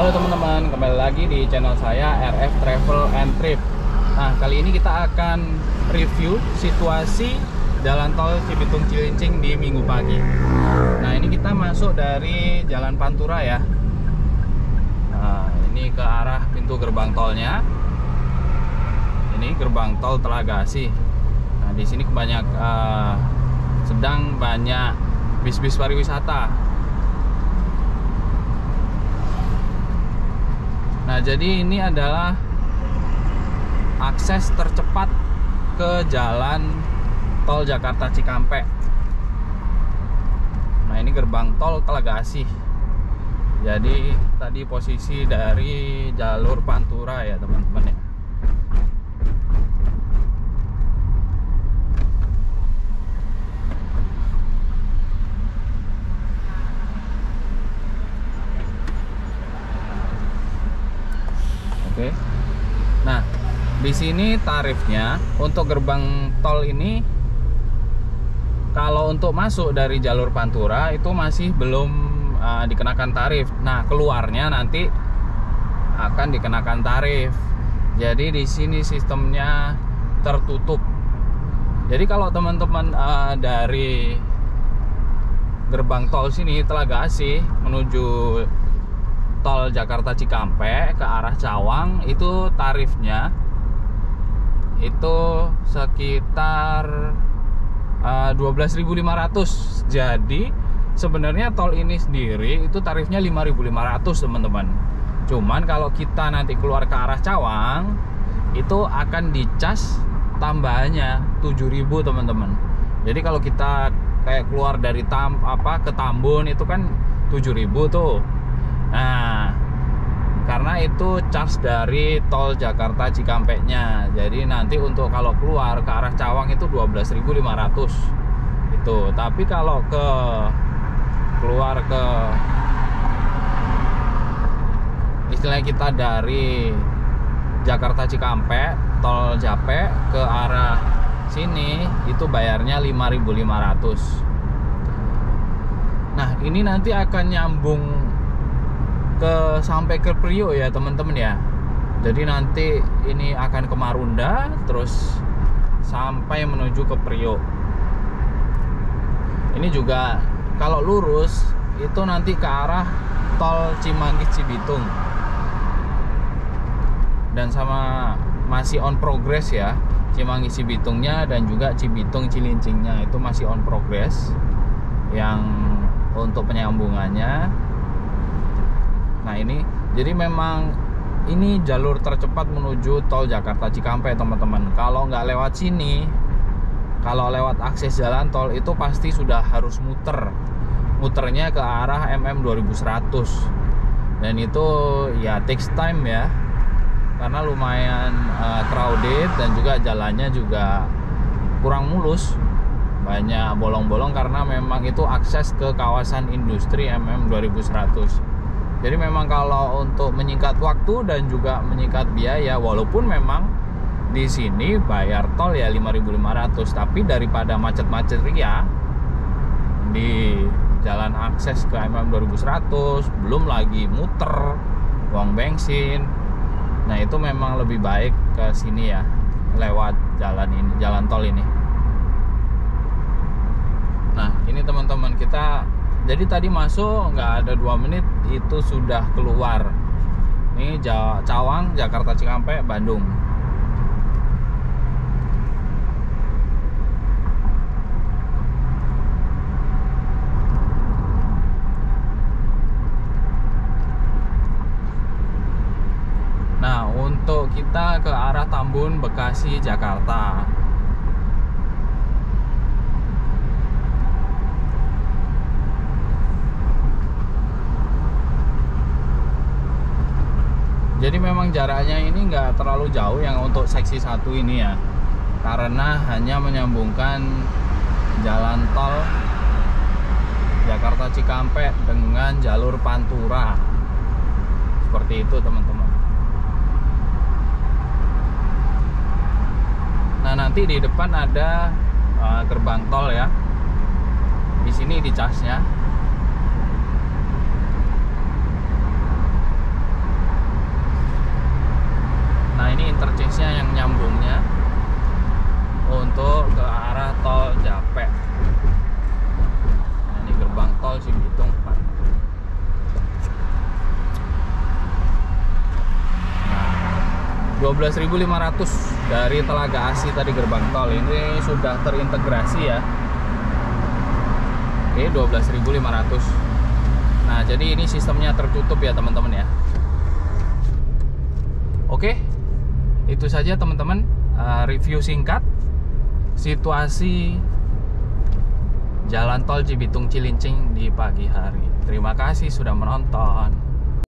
Halo teman-teman, kembali lagi di channel saya RF Travel and Trip. Nah, kali ini kita akan review situasi jalan tol Cibitung Cilincing di Minggu pagi. Nah, ini kita masuk dari Jalan Pantura ya. Nah, ini ke arah pintu gerbang tolnya. Ini gerbang tol Telaga Asih. Nah, di sini kebanyak uh, sedang banyak bis-bis pariwisata. Nah, jadi ini adalah akses tercepat ke jalan tol Jakarta Cikampek. Nah, ini gerbang tol Telaga Asih. Jadi tadi posisi dari jalur Pantura ya, teman-teman ya. Oke. Nah, di sini tarifnya untuk gerbang tol ini kalau untuk masuk dari jalur Pantura itu masih belum uh, dikenakan tarif. Nah, keluarnya nanti akan dikenakan tarif. Jadi di sini sistemnya tertutup. Jadi kalau teman-teman uh, dari gerbang tol sini Telaga Asih menuju tol Jakarta Cikampek ke arah Cawang itu tarifnya itu sekitar uh, 12.500 jadi sebenarnya tol ini sendiri itu tarifnya 5.500 teman-teman. Cuman kalau kita nanti keluar ke arah Cawang itu akan dicas tambahannya 7.000 teman-teman. Jadi kalau kita kayak keluar dari tam apa ke Tambun itu kan 7.000 tuh. Nah, karena itu charge dari tol Jakarta Cikampeknya. Jadi nanti untuk kalau keluar ke arah Cawang itu 12.500. Itu. Tapi kalau ke keluar ke istilahnya kita dari Jakarta Cikampek, tol Jape ke arah sini itu bayarnya 5.500. Nah, ini nanti akan nyambung ke sampai ke Priok ya teman-teman ya. Jadi nanti ini akan ke Marunda terus sampai menuju ke Priok. Ini juga kalau lurus itu nanti ke arah tol Cimanggis Cibitung. Dan sama masih on progress ya Cimanggis Cibitungnya dan juga Cibitung Cilincingnya. Itu masih on progress yang untuk penyambungannya Nah ini jadi memang ini jalur tercepat menuju tol Jakarta Cikampek teman-teman. Kalau nggak lewat sini, kalau lewat akses jalan tol itu pasti sudah harus muter. Muternya ke arah MM 2100 dan itu ya takes time ya karena lumayan uh, crowded dan juga jalannya juga kurang mulus banyak bolong-bolong karena memang itu akses ke kawasan industri MM 2100 jadi memang kalau untuk menyingkat waktu dan juga menyingkat biaya walaupun memang di sini bayar tol ya 5.500 tapi daripada macet-macet ya di jalan akses ke MM 2100 belum lagi muter uang bensin nah itu memang lebih baik ke sini ya lewat jalan ini jalan tol ini. Nah ini teman-teman kita jadi tadi masuk nggak ada dua menit itu sudah keluar. Ini Cawang Jakarta Cikampek Bandung. Nah untuk kita ke arah Tambun Bekasi Jakarta jadi memang jaraknya ini nggak terlalu jauh yang untuk seksi satu ini ya. Karena hanya menyambungkan jalan tol Jakarta Cikampek dengan jalur Pantura. Seperti itu teman-teman. Nah nanti di depan ada uh, gerbang tol ya. Di sini di casnya bisnya yang nyambungnya untuk ke arah tol Japek. Nah, ini gerbang tol Cibitung 4 12.500 nah, dari Telaga Asi tadi gerbang tol. Ini sudah terintegrasi ya. Oke 12.500 Nah jadi ini sistemnya tertutup ya teman-teman ya. Oke itu saja teman-teman uh, review singkat situasi jalan tol Cibitung Cilincing di pagi hari. Terima kasih sudah menonton.